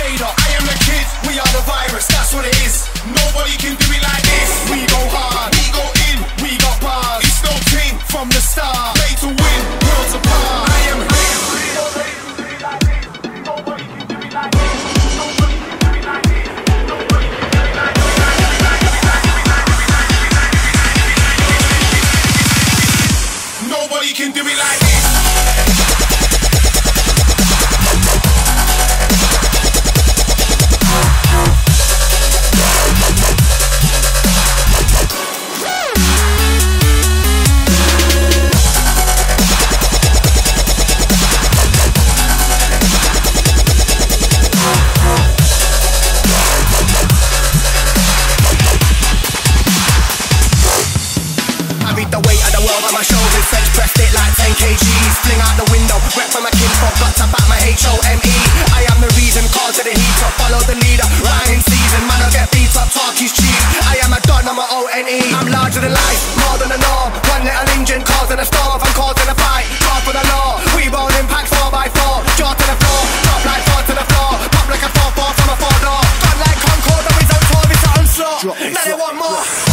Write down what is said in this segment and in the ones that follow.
shade off. over my shoulders, bench pressed it like 10 kgs. Fling out the window, rep for my kinfolk, got to back my H-O-M-E. I am the reason, cause of the heat up, follow the leader, right season. Man, I get beat up, talk is cheap. I am a don, I'm a O-N-E. I'm larger than life, more than a norm. One little engine causing a storm, I'm causing a fight, draw for the law. We won't impact 4 by 4 jaw to the floor, drop like 4 to the floor, pop like a 4-4 from a 4 door. Gone like Concorde, always on tour, it's on slow. Now they want more.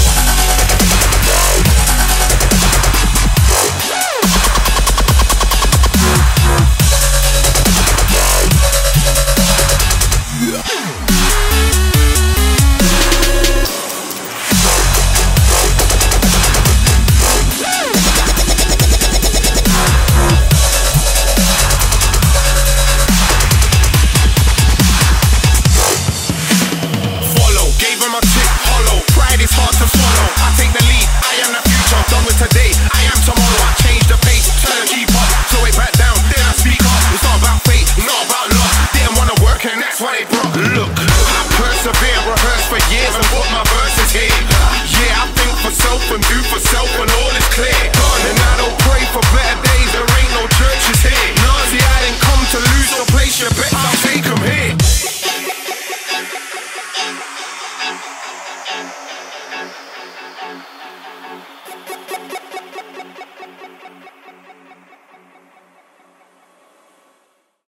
follow. Pride is hard to swallow. I take the lead, I am the future. Done with today, I am tomorrow.